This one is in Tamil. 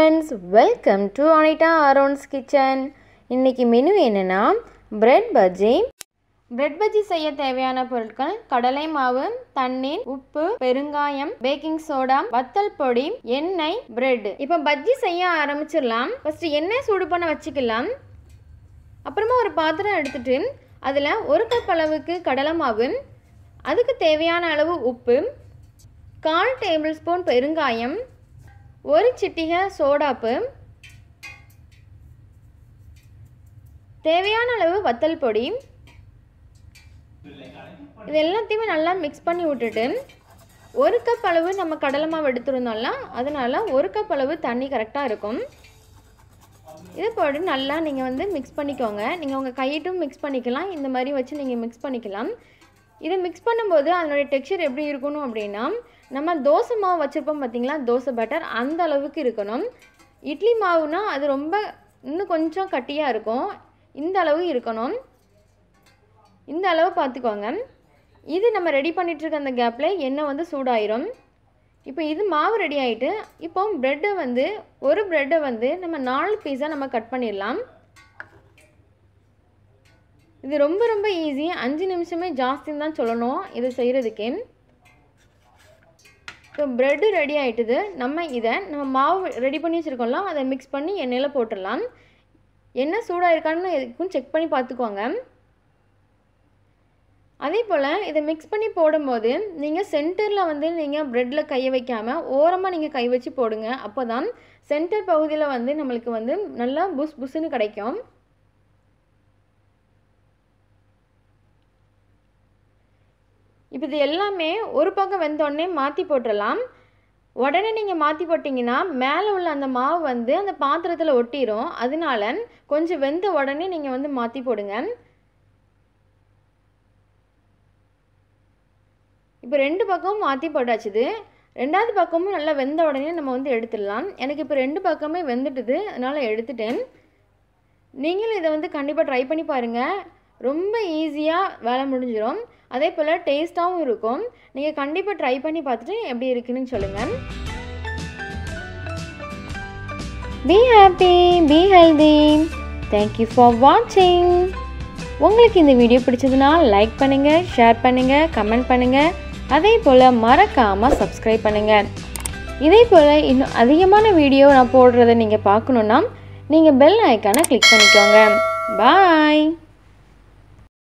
Friends welcome to Anitha Aron's kitchen இன்றைக்கி மெனு என்னென்னா பிரெட் பஜ்ஜி பிரெட் பஜ்ஜி செய்ய தேவையான பொருட்கள் கடலை மாவு தண்ணீர் உப்பு பெருங்காயம் பேக்கிங் சோடா வத்தல் பொடி எண்ணெய் பிரெட் இப்போ பஜ்ஜி செய்ய ஆரம்பிச்சிடலாம். ஃபஸ்ட்டு எண்ணெய் சூடு பண்ண வச்சுக்கலாம். அப்புறமா ஒரு பாத்திரம் எடுத்துகிட்டு அதில் ஒரு கப் அளவுக்கு கடலை மாவு அதுக்கு தேவையான அளவு உப்பு கால் டேபிள் ஸ்பூன் பெருங்காயம் ஒரு சிட்டிகை சோடாப்பு. தேவையான அளவு வத்தல் பொடி. இது எல்லாத்தையுமே நல்லா மிக்ஸ் பண்ணி விட்டுட்டு ஒரு கப் அளவு நம்ம கடலை மாவு எடுத்துருந்தோம்ல அதனால் ஒரு கப் அளவு தண்ணி கரெக்டாக இருக்கும். இது போட்டு நல்லா நீங்கள் வந்து மிக்ஸ் பண்ணிக்கோங்க. நீங்கள் உங்கள் கையிட்டும் மிக்ஸ் பண்ணிக்கலாம். இந்த மாதிரி வச்சு நீங்கள் மிக்ஸ் பண்ணிக்கலாம். இதை மிக்ஸ் பண்ணும்போது அதனுடைய டெக்ஸ்சர் எப்படி இருக்கணும் அப்படின்னா நம்ம தோசை மாவு வச்சுருப்போம் பார்த்தீங்களா? தோசை பட்டர் அந்த அளவுக்கு இருக்கணும். இட்லி மாவுனா அது ரொம்ப இன்னும் கொஞ்சம் கட்டியாக இருக்கும். இந்த அளவு இருக்கணும். இந்த அளவு பார்த்துக்கோங்க. இது நம்ம ரெடி பண்ணிகிட்ருக்க அந்த கேப்பில் எண்ணெய் வந்து சூடாயிரும். இப்போ இது மாவு ரெடி ஆகிட்டு இப்போ ப்ரெட்டை வந்து ஒரு ப்ரெட்டை வந்து நம்ம நாலு பீஸாக நம்ம கட் பண்ணிடலாம். இது ரொம்ப ரொம்ப ஈஸி அஞ்சு நிமிஷமே ஜாஸ்தின்னு தான் சொல்லணும். இது செய்கிறதுக்கு இப்போ ப்ரெட்டு ரெடி ஆகிட்டுது நம்ம இதை நம்ம மாவு ரெடி பண்ணி வச்சுருக்கோம்ல அதை மிக்ஸ் பண்ணி எண்ணெயில் போட்டுடலாம். எண்ணெய் சூடாக இருக்கான்னு எதுக்கும் செக் பண்ணி பார்த்துக்கோங்க. அதே போல் இதை மிக்ஸ் பண்ணி போடும்போது நீங்கள் சென்டரில் வந்து நீங்கள் ப்ரெட்டில் கையை வைக்காமல் ஓரமாக நீங்கள் கை வச்சு போடுங்க. அப்போ தான் சென்டர் பகுதியில் வந்து நம்மளுக்கு வந்து நல்லா புஸ் புஸ்ஸுன்னு கிடைக்கும். இப்போ இது எல்லாமே ஒரு பக்கம் வெந்தோடனே மாற்றி போட்டுடலாம் உடனே நீங்கள் மாற்றி போட்டிங்கன்னா மேலே உள்ள அந்த மாவு வந்து அந்த பாத்திரத்தில் ஒட்டிடும் அதனால கொஞ்சம் வெந்த உடனே நீங்கள் வந்து மாற்றி போடுங்க. இப்போ ரெண்டு பக்கமும் மாற்றி போட்டாச்சுது ரெண்டாவது பக்கமும் நல்லா வெந்த உடனே நம்ம வந்து எடுத்துடலாம். எனக்கு இப்போ ரெண்டு பக்கமே வெந்துட்டுது. அதனால் எடுத்துட்டேன். நீங்களும் இதை வந்து கண்டிப்பாக ட்ரை பண்ணி பாருங்கள் ரொம்ப ஈஸியாக வேலை முடிஞ்சிடும் அதே போல் டேஸ்ட்டாகவும் இருக்கும். நீங்கள் கண்டிப்பாக ட்ரை பண்ணி பார்த்துட்டு எப்படி இருக்குன்னு சொல்லுங்கள் be happy be healthy thank you for வாட்சிங் உங்களுக்கு இந்த வீடியோ பிடிச்சதுன்னா லைக் பண்ணுங்கள் ஷேர் பண்ணுங்கள் கமெண்ட் பண்ணுங்கள் அதே போல் மறக்காமல் சப்ஸ்கிரைப் பண்ணுங்கள் இதே போல் இன்னும் அதிகமான வீடியோ நான் போடுறதை நீங்கள் பார்க்கணுன்னா நீங்கள் பெல் ஐக்கானை கிளிக் பண்ணிக்கோங்க. பாய்